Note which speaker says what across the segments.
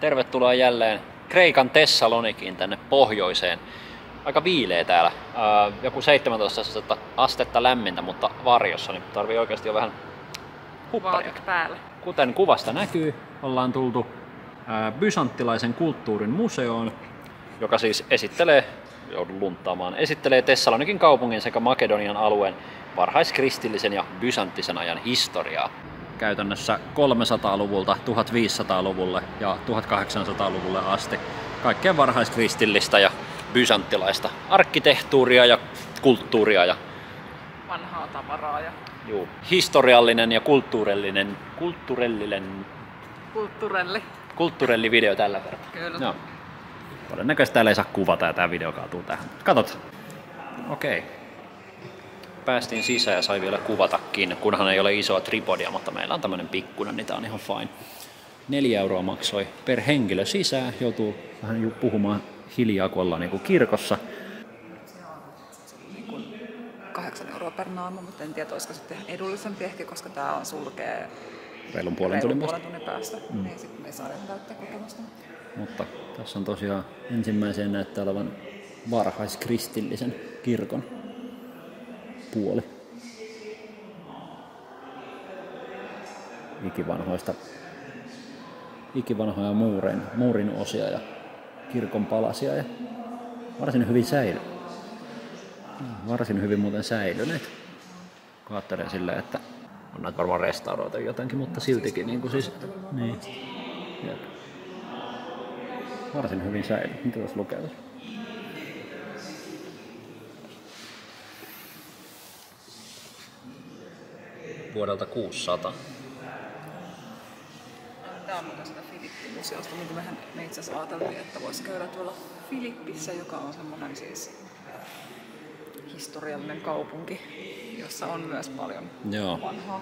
Speaker 1: Tervetuloa jälleen Kreikan Tessalonikiin tänne pohjoiseen. Aika viileä täällä. Ää, joku 17 astetta, lämmintä, mutta varjossa, niin tarvii oikeasti jo vähän hupparia.
Speaker 2: Päällä.
Speaker 1: Kuten kuvasta näkyy, ollaan tultu bysanttilaisen kulttuurin museoon, joka siis esittelee, joudun lunttaamaan, esittelee Tessalonikin kaupungin sekä Makedonian alueen varhaiskristillisen ja bysanttisen ajan historiaa. Käytännössä 300-luvulta 1500-luvulle ja 1800-luvulle asti kaikkea varhaiskristillistä ja bysanttilaista arkkitehtuuria ja kulttuuria ja
Speaker 2: Vanhaa tavaraa ja
Speaker 1: juu, historiallinen ja kulttuurillinen, kulttuurillinen
Speaker 2: kulttuurelli.
Speaker 1: kulttuurillivideo tällä kertaa.
Speaker 2: Kyllä.
Speaker 1: Joo. Todennäköisesti täällä ei saa kuvata ja tämä video kaatuu tähän. Katot. Okei. Päästiin sisään ja sai vielä kuvatakin, kunhan ei ole isoa tripodia, mutta meillä on tämmönen pikkunen, niin tää on ihan fine. Neljä euroa maksoi per henkilö sisään. Joutuu vähän puhumaan hiljaa, kun ollaan niinku kirkossa.
Speaker 2: Niin kuin 8 euroa per naama, mutta en tiedä, olisiko sitten edullisempi ehkä, koska tämä on sulkee
Speaker 1: Reilun puolen tunnin päästä.
Speaker 2: tunnin päästä. Mm. Niin sitten me ei saada täyttää kokemusta.
Speaker 1: Mutta tässä on tosiaan ensimmäiseen näyttää olevan varhaiskristillisen kirkon puoli. Ikivanhoista, ikivanhoja muurin, muurin osia ja kirkon palasia ja varsin hyvin säily. Varsin hyvin muuten säilyneet. Kun ajattelee silleen, että on näitä varmaan restauroitu jotenkin, mutta siltikin niin kuin siis, niin. Jep varsin hyvin säily. Mitä tässä lukee tässä? Vuodelta 600.
Speaker 2: Tämä on muuten sitä Filippi-museosta, mitä mehän me itse asiassa ajateltiin, että voisi käydä tuolla Filippissä, joka on semmoinen siis historiallinen kaupunki, jossa on myös paljon
Speaker 1: Joo.
Speaker 2: vanhaa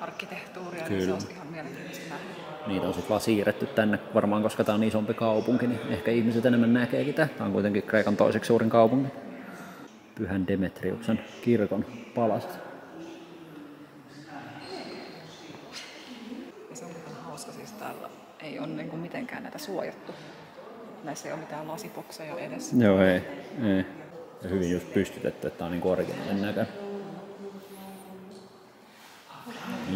Speaker 2: arkkitehtuuria, niin
Speaker 1: Kyllä.
Speaker 2: se olisi ihan mielenkiintoista nähdä.
Speaker 1: Niitä on sitten vaan siirretty tänne, varmaan koska tämä on isompi kaupunki, niin ehkä ihmiset enemmän näkeekin tämä. Tämä on kuitenkin Kreikan toiseksi suurin kaupunki. Pyhän Demetriuksen kirkon palaset.
Speaker 2: Ja se on muuten hauska, siis täällä ei ole niin kuin mitenkään näitä suojattu. Näissä ei ole mitään lasibokseja edessä.
Speaker 1: Joo, ei. ei. Ja hyvin just pystytetty, että tämä on niin originaalinen näkö.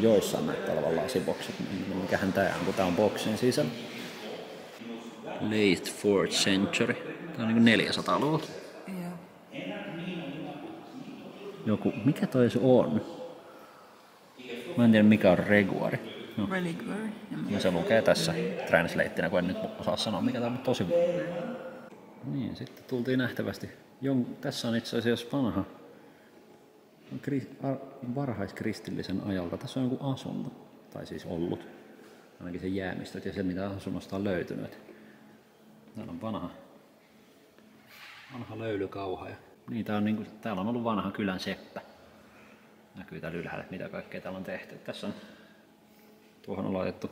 Speaker 1: Joissain näyttää olevan lasibokset, niin mikähän tää on, kun tää on boksin sisällä. Late 4th century. Tää on niin 400-luvulta.
Speaker 2: Joo.
Speaker 1: Joku, mikä toi se on? Mä en tiedä mikä on reguari.
Speaker 2: Reliquary.
Speaker 1: Ja se lukee tässä translateina, kun en nyt osaa sanoa mikä tämä on, tosi... Niin, sitten tultiin nähtävästi. Jon, tässä on itse asiassa vanha kri, ar, varhaiskristillisen ajalta. Tässä on joku asunto, tai siis ollut. Ainakin se jäämistöt ja se mitä asunnosta on löytynyt. Täällä on vanha, vanha löylykauha. Ja, niin, tää on niinku, täällä on ollut vanha kylän seppä. Näkyy täällä ylhäällä, mitä kaikkea täällä on tehty. Tässä on Tuohon on laitettu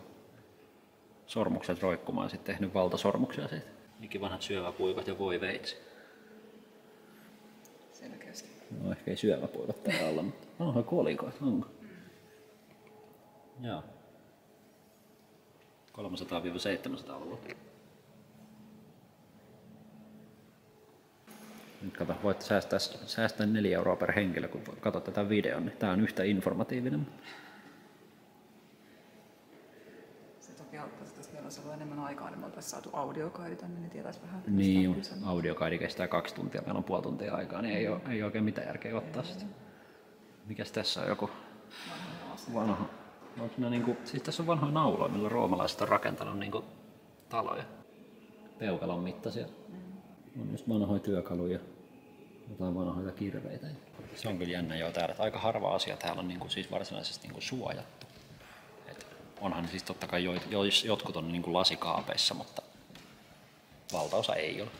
Speaker 1: sormukset roikkumaan ja sitten tehnyt valtasormuksia siitä. Niinkin vanhat syöväpuikot ja voi veitsi.
Speaker 2: Selkeästi.
Speaker 1: No ehkä ei syöväpuikot täällä olla, mutta vanhoja kolikoita, onko? Joo. 300-700-luvulla. Nyt kato, voit säästää, säästää 4 euroa per henkilö, kun katsot tätä videon, niin tää on yhtä informatiivinen.
Speaker 2: Se toki auttaisi, että jos meillä olisi ollut enemmän aikaa, niin me oltaisiin saatu audiokaidi tänne, niin tietäisi vähän.
Speaker 1: Niin, audiokaidi kestää kaksi tuntia, meillä on puoli tuntia aikaa, niin ei, ole, ei oikein mitään järkeä ottaa sitä. Mikäs tässä on joku vanha? Onko ne niinku, siis tässä on vanhoja nauloja, millä roomalaiset on rakentanut niinku taloja. Peukalon mittaisia. On just vanhoja työkaluja, jotain vanhoja kirveitä. Se on kyllä jännä jo täällä, että aika harva asia täällä on niinku siis varsinaisesti niinku suojattu. Onhan siis totta kai jo, jo, jotkut on niinku lasikaapeissa, mutta valtaosa ei ole.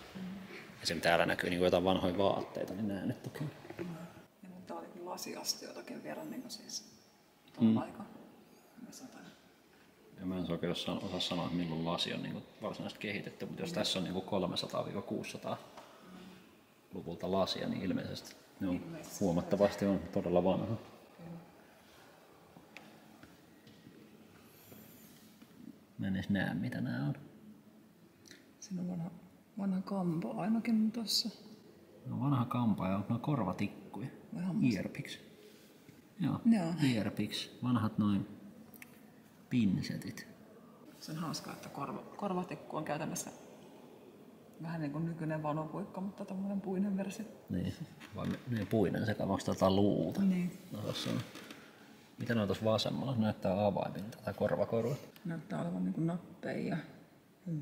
Speaker 1: Esimerkiksi täällä näkyy niin jotain vanhoja vaatteita, niin nämä nyt toki.
Speaker 2: Ja mutta Tämä oli kyllä lasiastiotakin vielä niin kuin siis tuolla mm. aikaa. Missä on tää-
Speaker 1: Ja mä en se oikein osaa, sanoa, että milloin lasi on niin varsinaisesti kehitetty, mutta jos tässä on niin 300-600 luvulta lasia, niin ilmeisesti ne on huomattavasti on todella vanha. Mä en edes näe, mitä nämä on.
Speaker 2: Siinä on vanha, vanha kampo ainakin tuossa.
Speaker 1: No vanha kampa ja no korvatikkuja.
Speaker 2: Hammas?
Speaker 1: Earpics. Joo,
Speaker 2: Joo.
Speaker 1: earpics. Vanhat noin pinsetit.
Speaker 2: Se on hauskaa, että korva, korvatikku on käytännössä vähän niin kuin nykyinen vanopuikka, mutta tämmöinen puinen versio.
Speaker 1: Niin, vai ne- ne puinen sekä vasta tätä luuta.
Speaker 2: Niin.
Speaker 1: No, tossa on. Mitä ne on tuossa vasemmalla? Näyttää avaimilta tai korvakorua.
Speaker 2: Näyttää olevan niin nappeja ja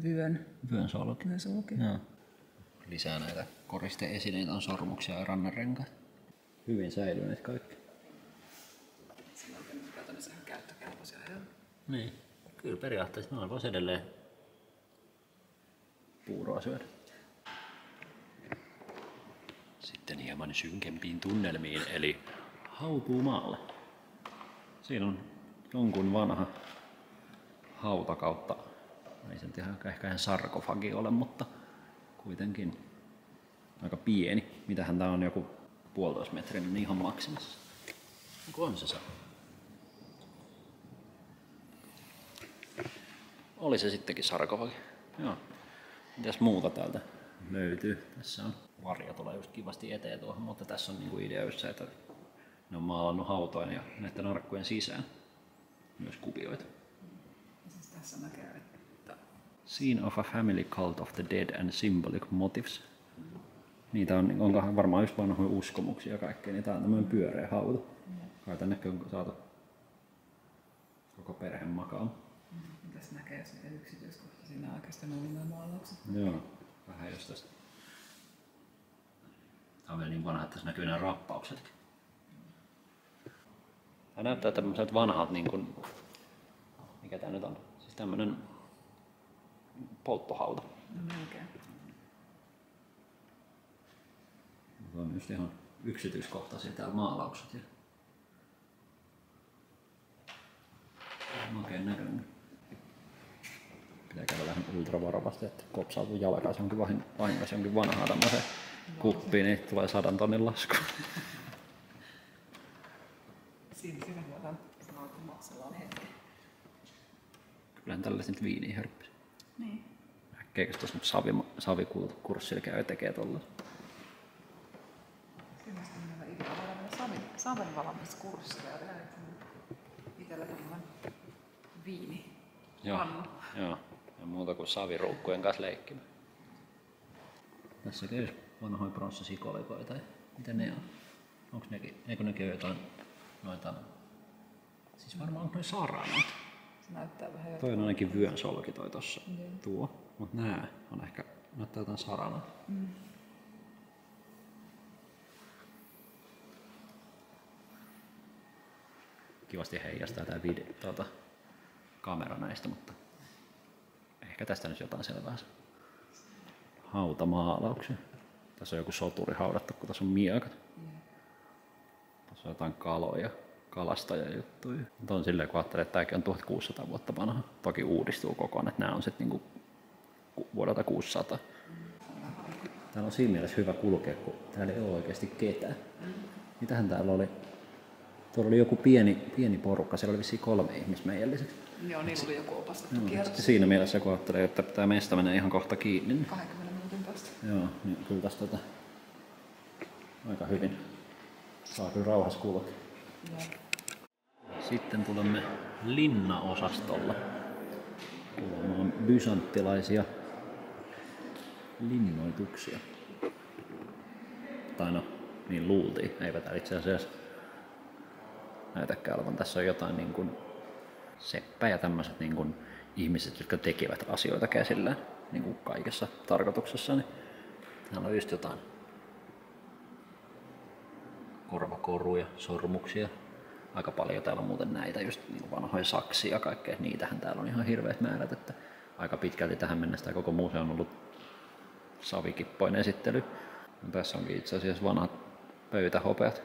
Speaker 2: vyön,
Speaker 1: Vyön solki.
Speaker 2: vyön sulki.
Speaker 1: Joo. Lisää näitä koristeesineitä on sormuksia ja rannanrenkaat. Hyvin säilyneet kaikki.
Speaker 2: Käytännössä ihan käyttökelpoisia.
Speaker 1: Niin. Kyllä periaatteessa noin voisi edelleen puuroa syödä. Sitten hieman synkempiin tunnelmiin, eli hautuumaalle. Siinä on jonkun vanha hauta kautta, ei se nyt ihan, ehkä ihan sarkofagi ole, mutta kuitenkin aika pieni. Mitähän tää on joku puolitoista metrin, niin ihan maksimissa. On se se? Oli se sittenkin sarkofagi. Joo. Mitäs muuta täältä löytyy? Tässä on varjo tulee just kivasti eteen tuohon, mutta tässä on niinku idea just se, että ne on maalannut hautojen ja näiden arkkujen sisään myös kuvioita.
Speaker 2: siis tässä näkee, että
Speaker 1: Scene of a family cult of the dead and symbolic motifs. Niitä on, onkohan varmaan just vanhoja uskomuksia ja kaikkea, niin tää on tämmöinen pyöreä hauta. Kai tännekin on saatu koko perhe makaan.
Speaker 2: tässä näkee sitten yksityiskohta siinä oikeastaan oli nämä maalaukset.
Speaker 1: Joo, vähän just tästä. Tää on vielä niin vanha, että tässä näkyy nämä rappaukset. Tää näyttää tämmöiseltä vanhalta niin kuin, mikä tää nyt on? Siis tämmönen polttohauta.
Speaker 2: No melkein.
Speaker 1: Se on just ihan yksityiskohtaisia täällä maalaukset. Ja... Makeen näköinen. Pitää käydä vähän ultravarovasti, että kopsautuu jalkaan jonkin vahin- vahingossa jonkin vanhaa tämmöisen kuppiin, niin tulee sadan tonnin lasku.
Speaker 2: Siinä siinä voidaan sanoa, että maksella on hetki.
Speaker 1: Kyllähän tällaiset nyt viiniä hörppisi.
Speaker 2: Niin.
Speaker 1: Äkkiäkös tuossa nyt savi, savikurssilla käy ja tekee tuolla?
Speaker 2: Kyllä sitten meillä idea olla saven, valmiskurssia ja itsellä tämmöinen viini.
Speaker 1: Joo. Joo. Ja muuta kuin saviruukkujen kanssa leikkimään. Tässä käy vanhoja pronssisikolikoita. Mitä ne on? Onko nekin, eikö nekin ole jotain noita... Siis varmaan onko ne saranoita?
Speaker 2: Se näyttää vähän jo.
Speaker 1: Toi on ainakin vyön solki toi tossa.
Speaker 2: Niin.
Speaker 1: Tuo. Mut nää on ehkä, näyttää jotain saranoita.
Speaker 2: Mm.
Speaker 1: Kivasti heijastaa tää video, tuota, kamera näistä, mutta ehkä tästä nyt jotain selvää. Hautamaalauksia. Tässä on joku soturi haudattu, kun tässä on miekat. Tässä on jotain kaloja, kalastajajuttuja. Mutta on silleen, kun ajattelee, että tämäkin on 1600 vuotta vanha. Toki uudistuu koko ajan, että nämä on sitten niinku ku- vuodelta 600. Täällä on siinä mielessä hyvä kulkea, kun täällä ei ole oikeasti ketään. Mitähän täällä oli? Tuolla oli joku pieni, pieni porukka, siellä oli vissiin kolme ihmismeijän lisäksi.
Speaker 2: Joo, niillä oli joku opastettu
Speaker 1: Joo,
Speaker 2: kierros.
Speaker 1: siinä mielessä, kun ajattelee, että tämä mesta menee ihan kohta kiinni, niin
Speaker 2: 20 minuutin päästä.
Speaker 1: Joo, niin kyllä tästä tota, aika hyvin saa kyllä rauhassa kulkea.
Speaker 2: Joo.
Speaker 1: Sitten tulemme linnaosastolle. Kuulemaan bysanttilaisia linnoituksia. Tai no, niin luultiin. Eipä tää itse asiassa näytäkään olevan. Tässä on jotain niin kuin seppä ja tämmöiset niin kuin ihmiset, jotka tekevät asioita käsillään niin kuin kaikessa tarkoituksessa. Niin täällä on just jotain korvakoruja, sormuksia. Aika paljon täällä on muuten näitä just niin kuin vanhoja saksia ja kaikkea. Niitähän täällä on ihan hirveät määrät. Että aika pitkälti tähän mennessä tämä koko museo on ollut savikippoinen esittely. No, tässä onkin itse asiassa vanhat pöytähopeat.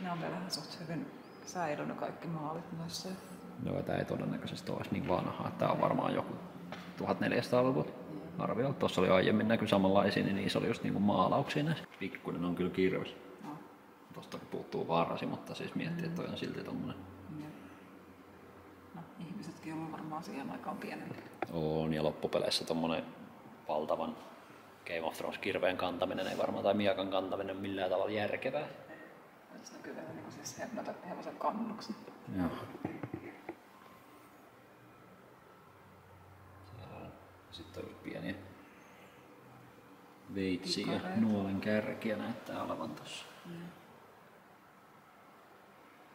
Speaker 2: Ne on vielä ihan suht hyvin säilynyt kaikki maalit myös.
Speaker 1: No, tämä ei todennäköisesti olisi niin vanha. Tämä on varmaan joku 1400-luvun arvio. Tuossa oli aiemmin näky samanlaisia, niin niissä oli just niinku maalauksia näissä. Pikkuinen on kyllä kirves. Tuosta puuttuu varasi, mutta siis miettii, että toi on silti tommonen.
Speaker 2: No, ihmisetkin ovat varmaan siihen aikaan pienempi.
Speaker 1: On, ja loppupeleissä tommonen valtavan Game of Thrones kirveen kantaminen ei varmaan, tai miakan kantaminen millään tavalla järkevää.
Speaker 2: Näkyy vielä niin siis hemmosen kannuksen.
Speaker 1: Joo. On- Sitten on pieniä veitsiä nuolen kärkiä näyttää olevan tossa.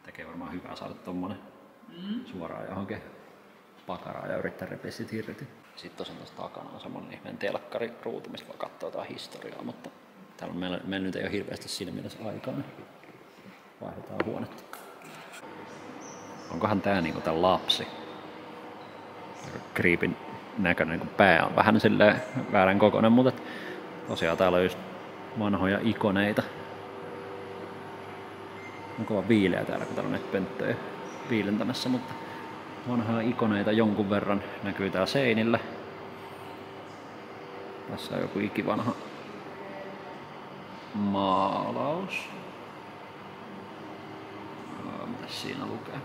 Speaker 1: Tekee varmaan hyvää saada tommonen suoraan johonkin pakaraan ja yrittää repiä sit irti. Sitten tosiaan tuossa takana on semmonen ihmeen telkkariruutu, mistä voi katsoa jotain historiaa, mutta täällä on meillä, meillä nyt ei ole hirveästi siinä mielessä aikaa, niin vaihdetaan huonetta. Onkohan tää niinku tää lapsi? Creepin näköinen, kun pää on vähän silleen väärän kokoinen, mutta tosiaan täällä on just vanhoja ikoneita. On kova viileä täällä, kun täällä on näitä pönttöjä viilentämässä, mutta vanhoja ikoneita jonkun verran näkyy täällä seinillä. Tässä on joku ikivanha maalaus. Mitäs siinä lukee?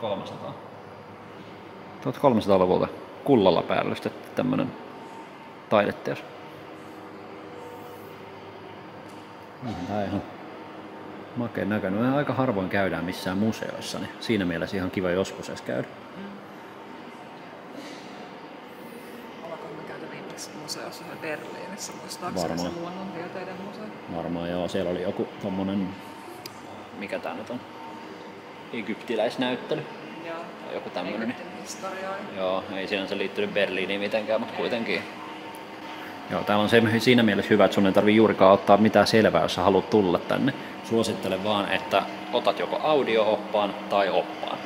Speaker 1: 1300. 1300-luvulta kullalla päällystetty tämmönen taideteos. On ihan makeen näköinen. Me aika harvoin käydään missään museoissa, niin siinä mielessä ihan kiva joskus edes käydä.
Speaker 2: Käyty viimeksi museossa siellä Berliinissä, muistaakseni
Speaker 1: Varmaan.
Speaker 2: se luonnontieteiden museo?
Speaker 1: Varmaan joo, siellä oli joku tommonen, mikä tää nyt on, egyptiläisnäyttely
Speaker 2: Joo.
Speaker 1: tai joku tämmönen. Joo, ei sinänsä liittynyt Berliiniin mitenkään, mutta kuitenkin. Joo, täällä on se siinä mielessä hyvä, että sun ei tarvi juurikaan ottaa mitään selvää, jos sä haluat tulla tänne. Suosittelen vaan, että otat joko audio-oppaan tai oppaan.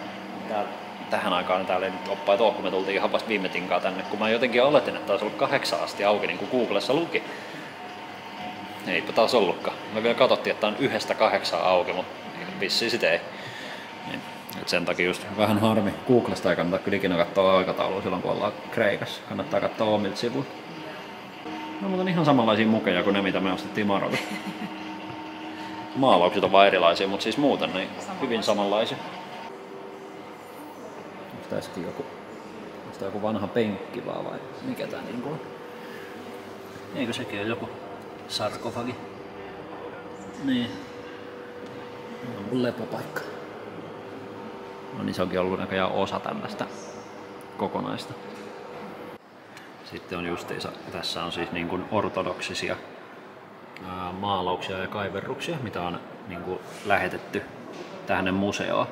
Speaker 1: Täällä, tähän aikaan täällä ei nyt oppaita ole, kun me tultiin ihan vasta viime tinkaan tänne, kun mä jotenkin oletin, että taisi ollut kahdeksan asti auki, niin kuin Googlessa luki. Eipä taas ollutkaan. Me vielä katsottiin, että on yhdestä kahdeksaan auki, mutta vissiin sitä ei. Niin. Et sen takia just vähän harmi. Googlesta ei kannata kyllä ikinä katsoa aikataulua silloin, kun ollaan Kreikassa. Kannattaa katsoa omilta sivuilta. No, mutta ihan samanlaisia mukeja kuin ne, mitä me ostettiin Marokosta. Maalaukset on vaan erilaisia, mutta siis muuten niin hyvin samanlaisia. Onko tässäkin joku, onko tää joku vanha penkki vaan vai mikä tää niinku on? Eikö sekin ole joku sarkofagi? Niin. On mun lepopaikka. No niin se onkin ollut näköjään osa tällaista kokonaista. Sitten on justiinsa, tässä on siis niin kuin ortodoksisia maalauksia ja kaiverruksia, mitä on niin kuin lähetetty tähän museoon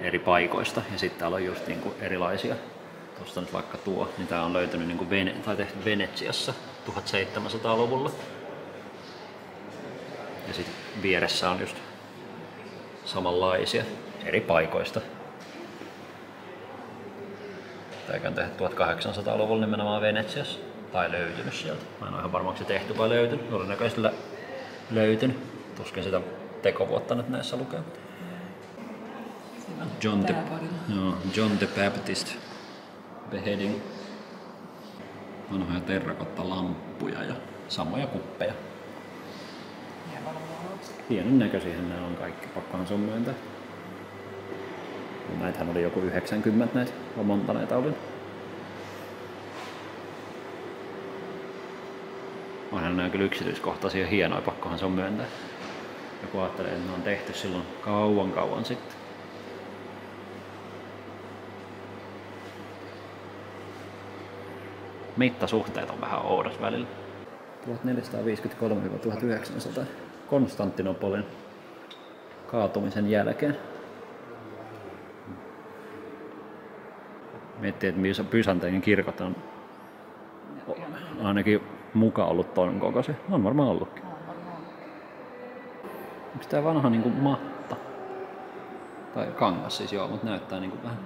Speaker 1: eri paikoista. Ja sitten täällä on just niin kuin erilaisia, tuosta nyt vaikka tuo, niin tää on löytynyt niin kuin Vene, tai tehty Venetsiassa 1700-luvulla. Ja sitten vieressä on just samanlaisia eri paikoista. Tämä on tehty 1800-luvulla nimenomaan Venetsiassa. Tai löytynyt sieltä. Mä en ole ihan varma, onko se tehty vai löytynyt. Todennäköisesti lö- löytynyt. Tuskin sitä tekovuotta nyt näissä lukee. John the, joo, John the Baptist beheading. Vanhoja terrakottalamppuja ja samoja kuppeja. Hienon näköisiä nämä on kaikki, pakkohan se on myöntää. Näitähän oli joku 90 näitä, monta näitä oli. Onhan nämä kyllä yksityiskohtaisia hienoja, pakkohan se on myöntää. Joku ajattelee, että ne on tehty silloin kauan kauan sitten. Mittasuhteet on vähän oudos välillä. 1453-1900 Konstantinopolin kaatumisen jälkeen. Miettii, että Byzanteinin kirkot on
Speaker 2: Ja
Speaker 1: ainakin muka ollut ton kokoisia. On varmaan ollutkin.
Speaker 2: on varmaan.
Speaker 1: Onko tää vanha niinku matta? Tai kangas siis joo, mutta näyttää niinku vähän.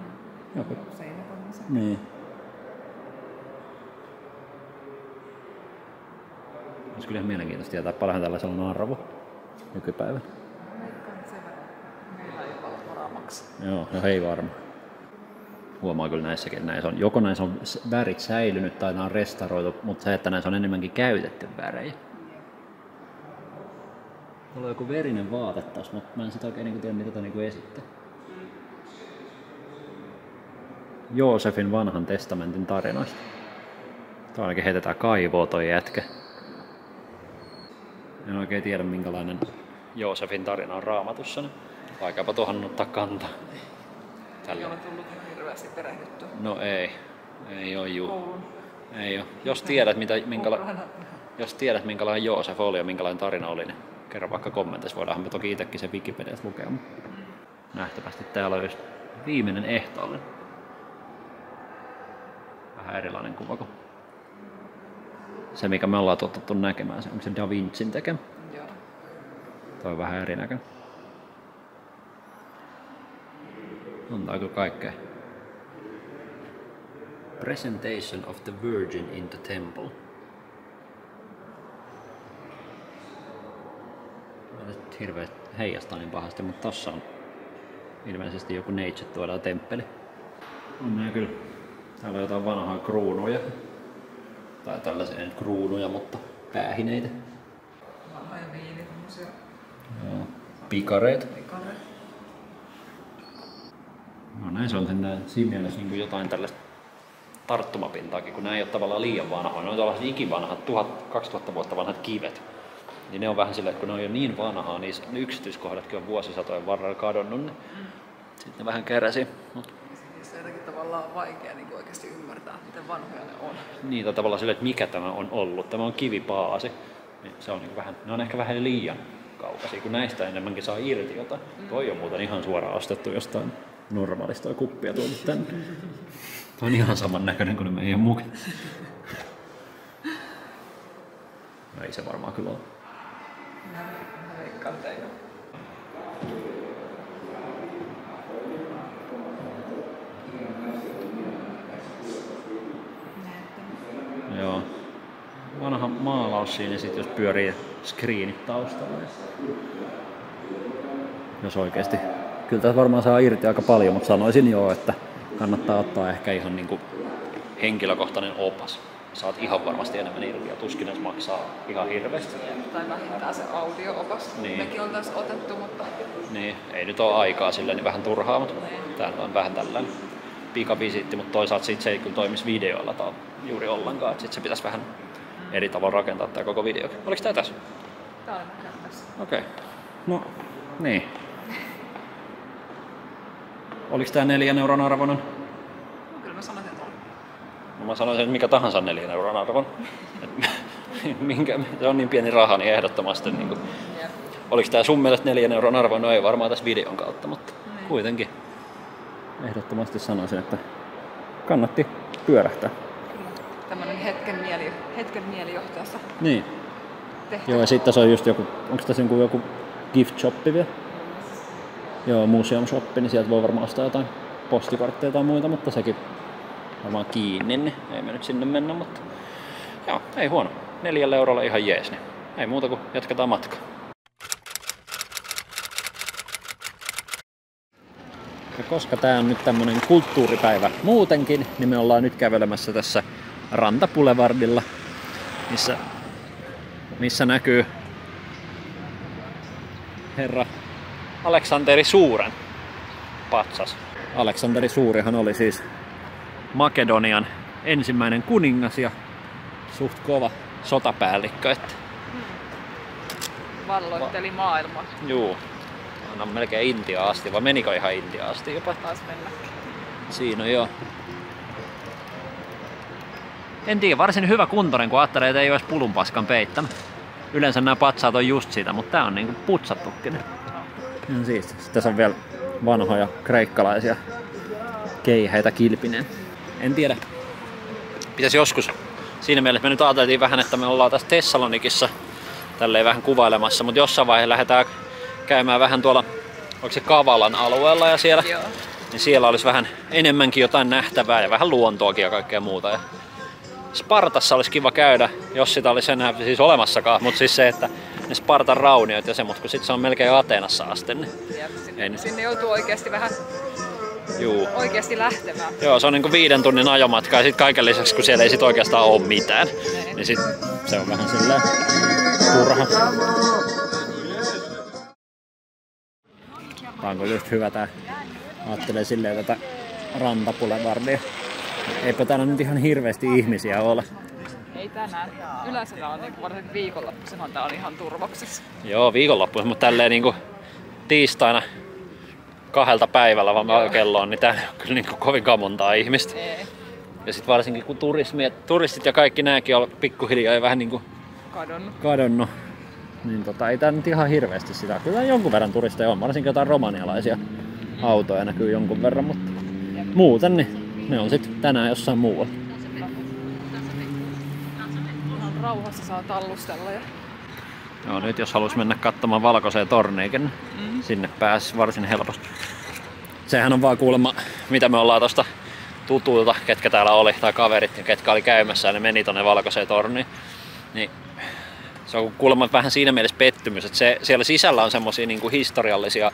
Speaker 1: Joku.
Speaker 2: Seinäkannassa.
Speaker 1: Niin. Olisi kyllä ihan mielenkiintoista tietää, paljonhan tällaisella on arvo nykypäivän.
Speaker 2: Veikkaan, että sen verran meillä ei ole varaa maksaa.
Speaker 1: Joo, no ei varma. Huomaa kyllä näissäkin, että näissä on, joko näissä on värit säilynyt tai nämä on restauroitu, mutta se, että näissä on enemmänkin käytetty värejä. Tuolla on joku verinen vaate taas, mutta mä en sitä oikein niin tiedä, mitä tämä niin esittää. Joosefin vanhan testamentin tarinoista. Tuo ainakin heitetään kaivoa toi jätkä. En oikein tiedä minkälainen Joosefin tarina on raamatussa. niin Vaikkapa tuohon ottaa kantaa.
Speaker 2: Ei
Speaker 1: Tällä.
Speaker 2: ole tullut hirveästi perehdyttyä.
Speaker 1: No ei. Ei oo juu.
Speaker 2: Koulun.
Speaker 1: Ei oo. Jos tiedät, mitä, minkäla... Jos tiedät minkälainen Joosef oli ja minkälainen tarina oli, niin kerro vaikka kommenteissa. Voidaan me toki itsekin se Wikipediasta lukea. mutta Nähtävästi täällä on just viimeinen ehtoollinen. Vähän erilainen kuva kuin se, mikä me ollaan totuttu näkemään. Se, onko se Da Vincin tekemä?
Speaker 2: Joo.
Speaker 1: Toi on vähän erinäköinen. On kyllä kaikkea. Presentation of the Virgin in the Temple. Mä nyt hirveet heijastaa niin pahasti, mutta tossa on ilmeisesti joku neitsyt tuodaan temppeli. On nää kyllä. Täällä on jotain vanhaa kruunuja. Tai tällaisia nyt kruunuja, mutta päähineitä.
Speaker 2: Vanha ja viini, tommosia
Speaker 1: Joo. Pikareita.
Speaker 2: pikareita.
Speaker 1: No näin se on sinne, siinä mielessä niin kuin jotain tällaista tarttumapintaakin, kun nämä ei ole tavallaan liian vanhoja. Ne on tällaiset ikivanhat, 1000-2000 vuotta vanhat kivet. Niin ne on vähän silleen, että kun ne on jo niin vanhaa, niin ne yksityiskohdatkin on vuosisatojen varrella kadonnut, niin sitten ne vähän keräsi. Mut
Speaker 2: Se jotenkin tavallaan on vaikea niin oikeasti ymmärtää, miten vanhoja ne on.
Speaker 1: niitä tavallaan silleen, että mikä tämä on ollut. Tämä on kivipaasi. Niin se on niin vähän, ne on ehkä vähän liian kaukaisia, kun näistä enemmänkin saa irti jotain. Toi on muuten ihan suoraan ostettu jostain normaalista kuppia tuotu tänne. Tuo on ihan saman näköinen kuin meidän mukin. No ei se varmaan kyllä ole. Joo. Vanha maalaus siinä sitten jos pyörii screenit taustalla. Jos oikeesti. Kyllä tässä varmaan saa irti aika paljon, mutta sanoisin joo, että kannattaa ottaa ehkä ihan niinku henkilökohtainen opas. Saat ihan varmasti enemmän irti ja tuskin edes maksaa ihan hirveästi.
Speaker 2: Tai vähintään se audio-opas.
Speaker 1: Niin.
Speaker 2: Mekin on tässä otettu, mutta
Speaker 1: Niin, ei nyt ole aikaa silleen, niin vähän turhaa, mutta
Speaker 2: Niin.
Speaker 1: tää on vähän tällainen pikavisiitti, mutta toisaalta sit se ei kyllä toimisi videoilla tai juuri ollenkaan, että sit se pitäisi vähän eri tavalla rakentaa tämä koko video. Oliko tää tässä?
Speaker 2: tää on tässä.
Speaker 1: Okei. Okay. No, niin. Oliko tää neljän euron arvoinen?
Speaker 2: No, kyllä mä sanoisin, että on.
Speaker 1: No mä sanoisin, että mikä tahansa neljän euron arvon. Minkä, se on niin pieni raha, niin ehdottomasti. Niin kuin,
Speaker 2: Jep.
Speaker 1: oliko tää sun mielestä neljän euron arvo? No ei varmaan tässä videon kautta, mutta
Speaker 2: Niin.
Speaker 1: kuitenkin. Ehdottomasti sanoisin, että kannatti pyörähtää.
Speaker 2: Kyllä. Tämmönen hetken, mieli, hetken mielijohteessa
Speaker 1: Niin.
Speaker 2: tehty.
Speaker 1: Joo, ja sitten tässä on just joku, onko tässä joku, joku gift shoppi vielä? Joo, museum shoppi, niin sieltä voi varmaan ostaa jotain postikortteja tai muita, mutta sekin varmaan kiinni, niin ei me nyt sinne mennä, mutta joo, ei huono. Neljällä eurolla ihan jees, niin ei muuta kuin jatketaan matkaa. Ja koska tämä on nyt tämmönen kulttuuripäivä muutenkin, niin me ollaan nyt kävelemässä tässä Rantapulevardilla, missä missä näkyy herra Aleksanteri Suuren patsas. Aleksanteri Suurihan oli siis Makedonian ensimmäinen kuningas ja suht kova sotapäällikkö. Että,
Speaker 2: Valloitteli maailmaa.
Speaker 1: juu, anna melkein Intia asti, vai menikö ihan Intia asti jopa?
Speaker 2: Taas mennäkin.
Speaker 1: Siinä joo. En tiedä, varsin hyvä kuntoinen, kun ajattelee, että ei olisi pulunpaskan peittämä. Yleensä nämä patsaat on just siitä, mutta tää on niinku putsattukin. No siis, sitten tässä on vielä vanhoja kreikkalaisia keihäitä kilpineen. En tiedä. Pitäisi joskus. Siinä mielessä me nyt ajateltiin vähän, että me ollaan tässä Tessalonikissa tälleen vähän kuvailemassa, mutta jossain vaiheessa lähdetään käymään vähän tuolla, onko se Kavalan alueella ja siellä
Speaker 2: Joo.
Speaker 1: niin siellä olisi vähän enemmänkin jotain nähtävää ja vähän luontoakin ja kaikkea muuta. Ja Spartassa olisi kiva käydä, jos sitä olisi enää siis olemassakaan, mutta siis se, että ne Spartan rauniot ja se, mutta kun sitten se on melkein Ateenassa asti, niin
Speaker 2: Jep.
Speaker 1: Ei
Speaker 2: Sinne, sinne joutuu oikeasti vähän
Speaker 1: juu.
Speaker 2: oikeasti lähtemään.
Speaker 1: Joo, se on niinku viiden tunnin ajomatka ja sitten kaiken lisäksi, kun siellä ei sit oikeastaan ole mitään,
Speaker 2: Niin.
Speaker 1: niin sit se on vähän silleen turha. Tää on just hyvä tää. Ajattelee silleen tätä rantapulevardia. Eipä täällä nyt ihan hirveästi ihmisiä ole.
Speaker 2: Ei tänään. Yleensä tää on niin varsinkin viikonloppuisin tää on ihan turvoksissa.
Speaker 1: Joo, viikonloppuisin, mutta tälleen niinku tiistaina kahdelta päivällä vaan Joo. kello on, niin täällä on kyllä niinku kovinkaan montaa ihmistä.
Speaker 2: Ei.
Speaker 1: Ja sitten varsinkin kun turismi, turistit ja kaikki nääkin on pikkuhiljaa ja vähän niinku
Speaker 2: Kadonnut.
Speaker 1: kadonnut, niin tota, ei tää nyt ihan hirveästi sitä. Kyllä jonkun verran turisteja on, varsinkin jotain romanialaisia autoja näkyy jonkun verran, mutta muuten niin ne on sitten tänään jossain muualla.
Speaker 2: Ihan rauhassa saa tallustella ja
Speaker 1: Joo, nyt jos halus mennä katsomaan valkoiseen torniikin, mm-hmm. sinne pääsi varsin helposti. Sehän on vaan kuulemma, mitä me ollaan tosta tutuilta, ketkä täällä oli, tai kaverit, ketkä oli käymässä ja ne meni tonne valkoiseen torniin. Niin se on kuulemma vähän siinä mielessä pettymys, että se, siellä sisällä on semmosia niin historiallisia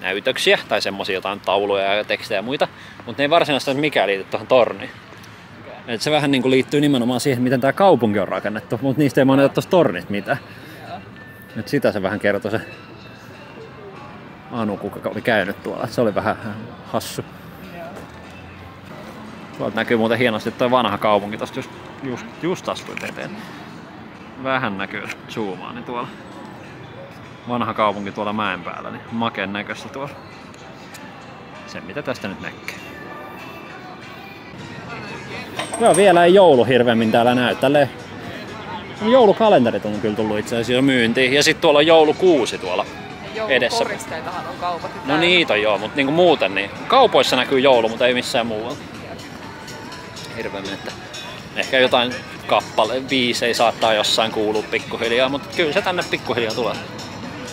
Speaker 1: näytöksiä tai semmosia jotain tauluja ja tekstejä ja muita, mutta ne ei varsinaisesti mikään liity tuohon torniin. Et se vähän niin kuin liittyy nimenomaan siihen, miten tämä kaupunki on rakennettu, mutta niistä ei mainita tuossa tornista mitään. Nyt sitä se vähän kertoi se Anu, kuka oli käynyt tuolla. Se oli vähän hassu. Tuolta näkyy muuten hienosti tuo vanha kaupunki tosta just, just, just astuit eteen. Vähän näkyy zoomaa, niin tuolla vanha kaupunki tuolla mäen päällä, niin makeen näköistä tuolla. Se mitä tästä nyt näkee. Joo, vielä ei joulu hirveämmin täällä näy. Tälleen joulukalenterit on kyllä tullut itse asiassa myyntiin. Ja sitten tuolla on joulukuusi tuolla edessä.
Speaker 2: Joulukoristeitahan on kaupat
Speaker 1: No niitä on joo, mutta niinku muuten niin. Kaupoissa näkyy joulu, mutta ei missään muualla. Hirveämmin, että ehkä jotain kappale, biisei saattaa jossain kuulua pikkuhiljaa, mutta kyllä se tänne pikkuhiljaa tulee.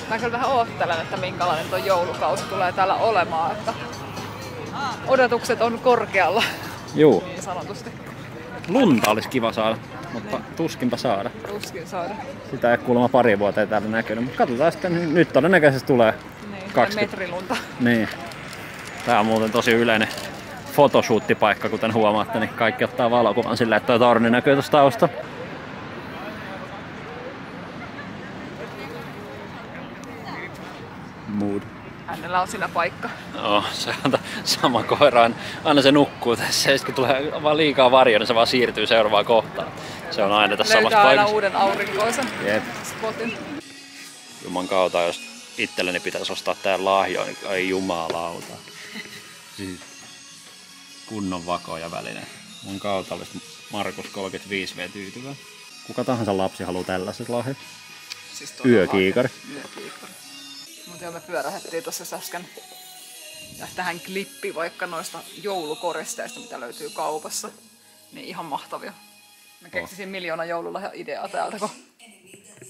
Speaker 2: Mä kyllä vähän oottelen, että minkälainen tuo joulukausi tulee täällä olemaan. Että odotukset on korkealla,
Speaker 1: Juu,
Speaker 2: niin sanotusti.
Speaker 1: Lunta olisi kiva saada, mutta tuskinpa saada.
Speaker 2: Tuskin saada.
Speaker 1: Sitä ei kuulemma pari vuotta ei täällä näkynyt, mutta katsotaan sitten, nyt todennäköisesti tulee.
Speaker 2: Niin,
Speaker 1: 20.
Speaker 2: metrilunta.
Speaker 1: Niin. Tää on muuten tosi yleinen photoshoottipaikka, kuten huomaatte, niin kaikki ottaa valokuvan sillä, että toi torni näkyy tuossa taustalla.
Speaker 2: Hänellä on siinä paikka.
Speaker 1: No, se on sama koira. aina- Aina se nukkuu tässä ja sitten kun tulee vaan liikaa varjo, niin se vaan siirtyy seuraavaan kohtaan. Se on aina tässä samassa
Speaker 2: Löytää aina
Speaker 1: paikassa.
Speaker 2: uuden aurinkoisen
Speaker 1: Jep.
Speaker 2: spotin.
Speaker 1: Juman kautta, jos itselleni pitäisi ostaa tää lahjo, niin ai jumalauta. Siis kunnon vakoja väline. Mun kautta olisi Markus 35V tyytyvä. Kuka tahansa lapsi haluaa tällaiset lahjat.
Speaker 2: Siis
Speaker 1: Yökiikari.
Speaker 2: Yökiikari. Mutta joo, me pyörähettiin tuossa äsken ja tähän klippi vaikka noista joulukoristeista, mitä löytyy kaupassa. Niin ihan mahtavia. Mä keksisin miljoona joululahja-ideaa täältä, kun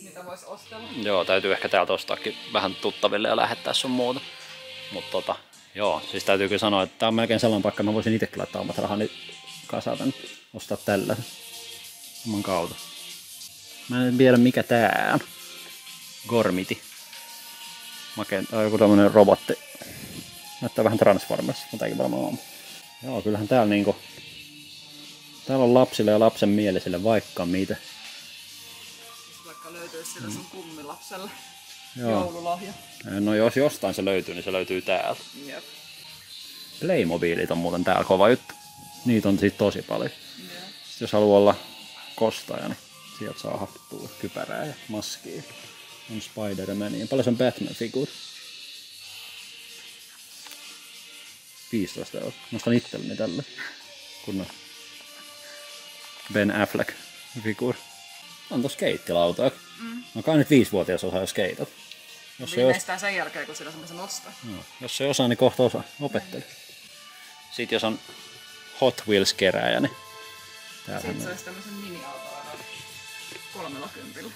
Speaker 2: niitä vois ostella.
Speaker 1: Joo, täytyy ehkä täältä ostaakin vähän tuttaville ja lähettää sun muuta. Mutta tota, joo, siis täytyy kyllä sanoa, että tää on melkein sellainen paikka, mä voisin itsekin laittaa omat rahani kasata nyt, ostaa tällaisen. Oman kautta. Mä en tiedä mikä tää on. Gormiti. Makeen, tai joku tämmönen robotti. Näyttää vähän Transformers, mutta ei varmaan ole. Joo, kyllähän täällä niinku... Täällä on lapsille ja lapsen mielisille vaikka mitä.
Speaker 2: Vaikka löytyisi sillä sun kummilapselle
Speaker 1: Joo.
Speaker 2: joululahja.
Speaker 1: No jos jostain se löytyy, niin se löytyy täältä.
Speaker 2: Jep.
Speaker 1: Playmobiilit on muuten täällä kova juttu. Niitä on siitä tosi paljon.
Speaker 2: Jep.
Speaker 1: Sitten jos haluaa olla kostaja, niin sieltä saa hattua, kypärää ja maskia. On Spider-Man ja paljon se on Batman-figuuri. 15 euroa. Nostan itselleni tälle. Kunnon Ben Affleck figuuri. On tossa skeittilauta. Mm. No kai nyt viisivuotias osaa jo skeitata. Jos se,
Speaker 2: Viimeistään sen jälkeen, kun sillä semmoisen ostaa.
Speaker 1: Joo. Jos se osaa, niin kohta osaa. Opettele. Sitten jos on Hot Wheels kerääjä, niin
Speaker 2: Sitten
Speaker 1: on.
Speaker 2: saisi tämmöisen mini-autoa kolmella kympillä.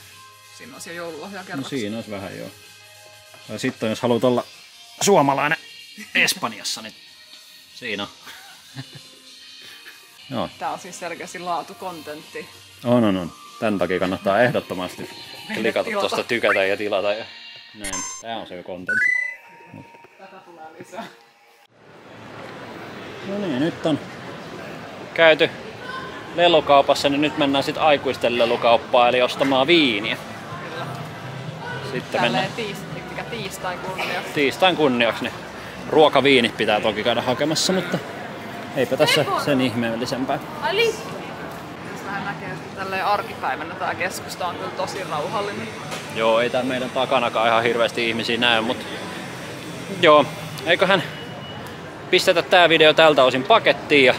Speaker 2: Siinä on siellä joululahja
Speaker 1: No siinä olisi vähän joo. Tai sitten jos haluat olla suomalainen Espanjassa, niin siinä on. joo,
Speaker 2: Tää on siis selkeästi laatukontentti.
Speaker 1: on on on. Tän takia kannattaa ehdottomasti klikata tuosta tykätä ja tilata ja näin. Tää on se kontentti.
Speaker 2: Tätä tulee lisää.
Speaker 1: No niin, nyt on käyty lelukaupassa, niin nyt mennään sitten aikuisten lelukauppaan, eli ostamaan viiniä. Sitten mennään
Speaker 2: Tälleen tiis, mikä tiistain kunniaksi.
Speaker 1: tiistain kunniaksi, niin ruokaviinit pitää toki käydä hakemassa, mutta Eipä tässä sen ihmeellisempää.
Speaker 2: Jos vähän näkee, että tälleen arkipäivänä tämä keskusta on kyllä tosi rauhallinen.
Speaker 1: Joo, ei tää meidän takanakaan ihan hirveästi ihmisiä näy, mutta joo, eiköhän pistetä tää video tältä osin pakettiin ja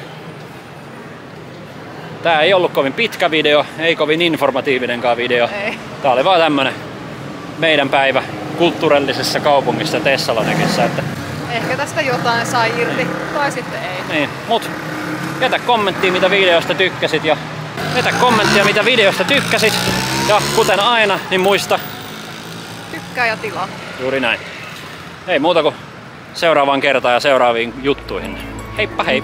Speaker 1: Tää ei ollut kovin pitkä video, ei kovin informatiivinenkaan video.
Speaker 2: Ei.
Speaker 1: Tää oli vaan tämmönen meidän päivä kulttuurillisessa kaupungissa Thessalonikissä. Että,
Speaker 2: Ehkä tästä jotain sai irti, tai sitten ei.
Speaker 1: niin. Mut jätä kommenttia mitä videosta tykkäsit ja jätä kommenttia mitä videosta tykkäsit. Ja kuten aina, niin muista
Speaker 2: Tykkää ja tilaa.
Speaker 1: juuri näin. Ei muuta kuin seuraavaan kertaan ja seuraaviin juttuihin. Heippa hei!